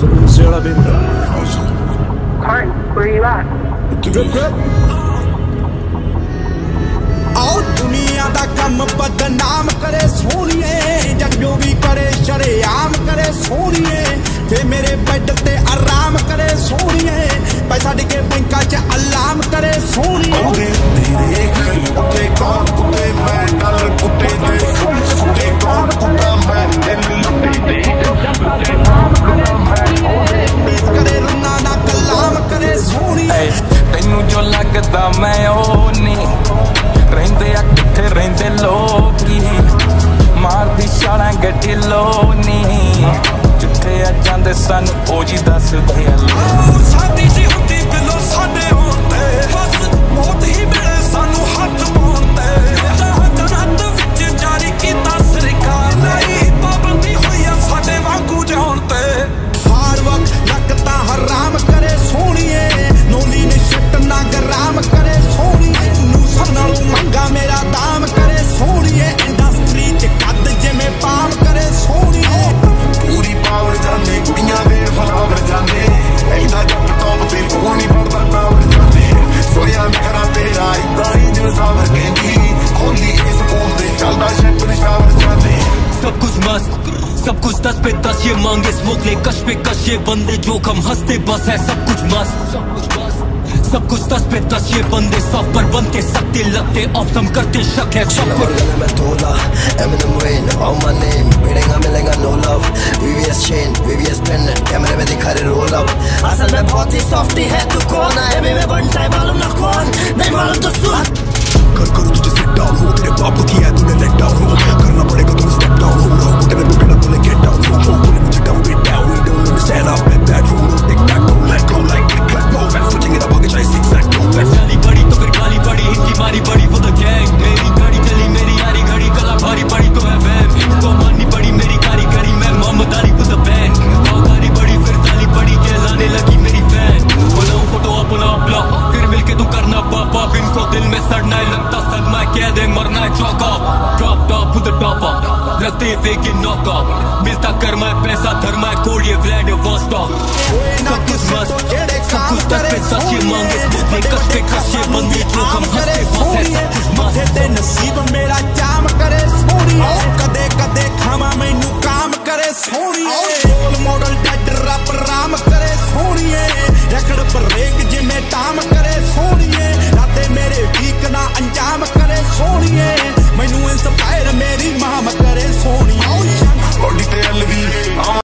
ज़रूर सेड़ा बेन Cart, where you at? Good, good. आओ दुनिया दा कम बदनाम करे सोनिए जग्गो भी करे शरेआम करे सोनिए ते मेरे बेड ते आराम करे सोनिए पैसा डिके बैंका च अलाम करे सोनिए ਜੋ ਮੈਂ ਉਹ ਨਹੀਂ। ਰਹਿੰਦੇ ਆ ਕਿੱਥੇ ਰਹਿੰਦੇ ਲੋਕੀ? ਮਾਰਦੀ ਛਾਲਾਂ ਗੱਡੀ ਲੋਨੀ। ਜਿੱਥੇ ਆ ਜਾਂਦੇ ਸਾਨੂੰ, ਉਹ ਜੀ ਦੱਸਦੇ ਆ मस्त सब कुछ दस पे दस, ये मांगे स्मोक ले। कश पे कश, ये बंदे जो कम हँसते बस है, सब कुछ मस्त। सब कुछ दस पे दस, ये बंदे सब पर बनते, सकते, लगते ऑप्शन करते, शक है सब कुछ मैं तोला Eminem Wayne on my name मिलेगा मिलेगा, no love VVS chain VVS pen, कैमरे में दिखा रहे roll up असल में बहुत ही सॉफ्टी है, तू कौन है? अभी मैं बनता है मालूम ना कौन द टॉप ऑफ़ रखते फेक इन नॉक ऑफ़ मिलता कर मैं पैसा धर्म है कोड ये ब्लैंड वॉस्टॉक सब कुछ मस्त सब कुछ दस पे सच्चे मांगे मुझे कस पे खसे बंदी तो हम हँसते फंसे सब कुछ मस्त ते नसीब मेरा जाम करे सोनी कदे कदे खामा मैनू काम करे सोनी